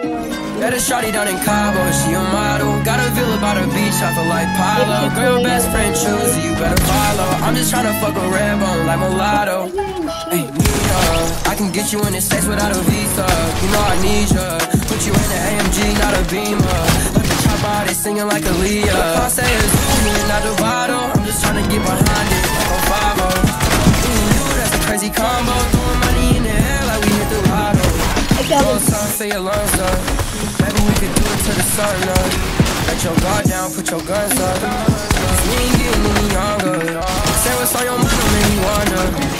Met a shawty down in Cabo, she a model. Got a villa by the beach, I feel like Pablo. Girl, best friend choose you better follow. I'm just tryna fuck a red bone like mulatto. Hey, Nina, I can get you in the States without a visa. You know I need ya. Put you in an AMG, not a Beamer. Let the chop body singing like a Leah. I say it's you and not the bottle. I'm just tryna get behind it like a 5 Ooh, that's a crazy combo. For your lungs up. Maybe we could do it to the sun up. Let your guard down, put your guns up. Cause we ain't getting any younger. Say what's on your mind, man.